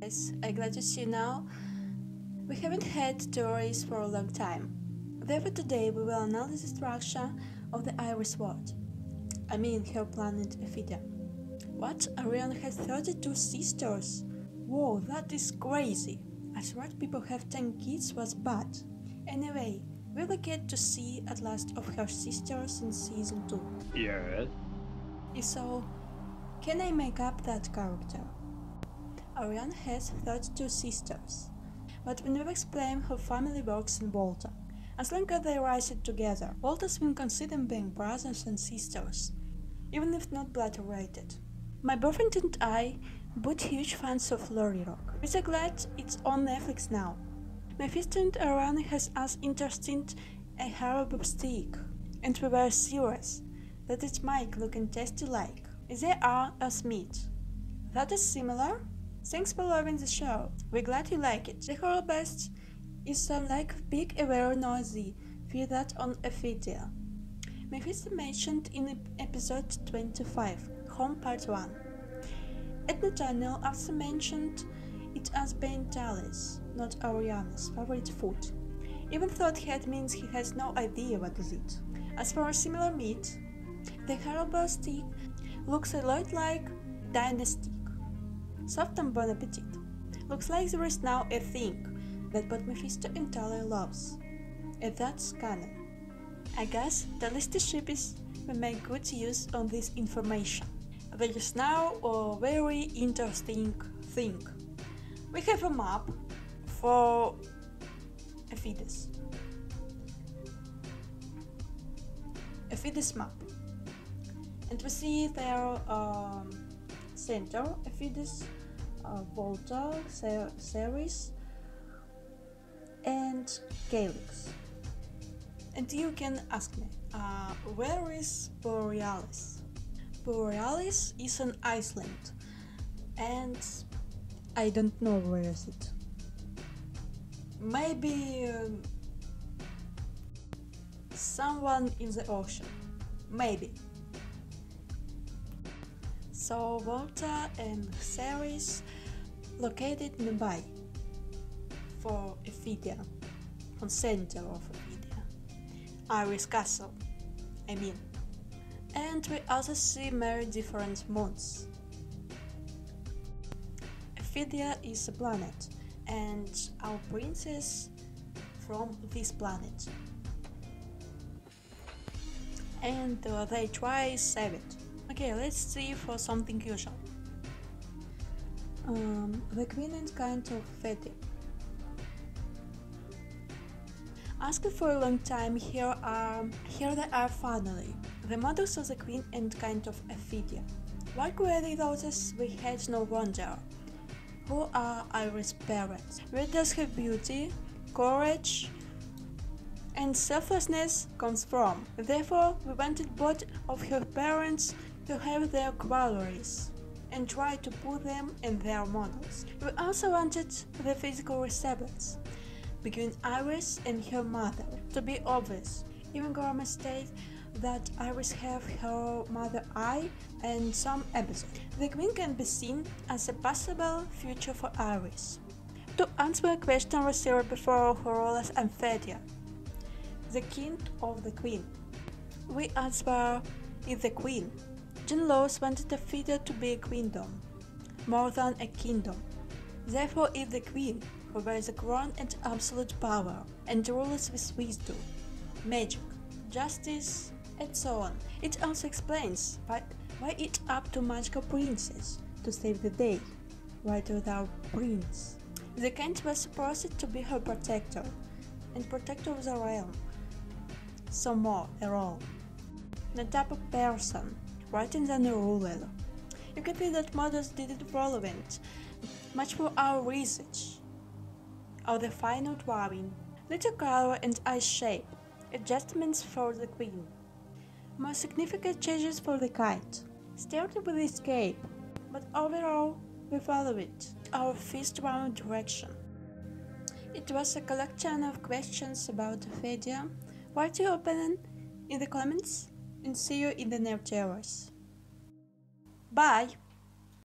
Yes, I'm glad to see you now. We haven't had theories for a long time. Therefore today we will analyze the structure of the Iris world. I mean her planet Ephedia. What? Auriana has 32 sisters? Whoa, that is crazy. I thought people have 10 kids was bad. Anyway, we will get to see at last of her sisters in season 2. Yes. So, can I make up that character? Ariane has 32 sisters, but we never explain how family works in Volta. As long as they rise together, Voltas will consider being brothers and sisters, even if not blood related. My boyfriend and I both huge fans of LoliRock. We're so glad it's on Netflix now. Mephisto and Ariane has us interested a Haribo stick, and we were serious that it might look and tasty like. They are as meat. That is similar? Thanks for loving the show. We're glad you like it. The horror best is some like big aware noisy. Feel that on Ephedia. Mephisto mentioned in episode 25, Home Part 1. At Nathaniel also mentioned it as being Talia's, not Auriana's favorite food. Even though that means he has no idea what is it. As for a similar meat, the Haribo stick looks a lot like Dynasty Soft and Bon Appetit. Looks like there is now a thing that both Mephisto Talia loves. And that's canon. I guess the listed shippies will make good use on this information. There is now a very interesting thing. We have a map for Ophides. Ophides map. And we see their um, center, Ophides uh, Volta, Ceres, and Calyx. And you can ask me, uh, where is Borealis? Borealis is an Iceland, and I don't know where is it. Maybe um, someone in the ocean. Maybe. So Volta and Ceres located nearby for Ephedia, on center of Ephedia. Iris Castle, I mean. And we also see many different moons. Ephedia is a planet, and our princess from this planet. And uh, they try save it. Okay, let's see for something usual um, the queen and kind of fatty. Asked for a long time, here are here they are finally. The models of the queen and kind of Ephedia. Like worthy daughters, we had no wonder. Who are Iris' parents? Where does her beauty, courage, and selflessness comes from? Therefore, we wanted both of her parents to have their qualities and try to put them in their models. We also wanted the physical resemblance between Iris and her mother to be obvious. Even Gorman states that Iris have her mother eye in some episodes. The queen can be seen as a possible future for Iris. To answer a question received before her role as Ephedia, the king of the queen. We answer is the queen John Laws wanted the Ephedia to be a queendom, more than a kingdom. Therefore if the queen, who wears a crown and absolute power, and rules with wisdom, magic, justice, and so on. It also explains why, why it's up to magical princess to save the day, right without prince. The king was supposed to be her protector, and protector of the realm. So more, a role. The type of person writing than a ruler. You can see that models didn't relevant much for our research. Of the final drawing, little color and eye shape, adjustments for the queen. Most significant changes for the kite. Starting with escape, but overall we follow it, our first round direction. It was a collection of questions about Ephedia. Write your opinion in the comments and see you in the next hours. Bye!